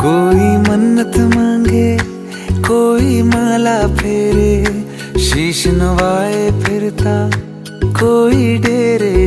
कोई मन्नत मांगे कोई माला फेरे शीश नवाए फिरता कोई डेरे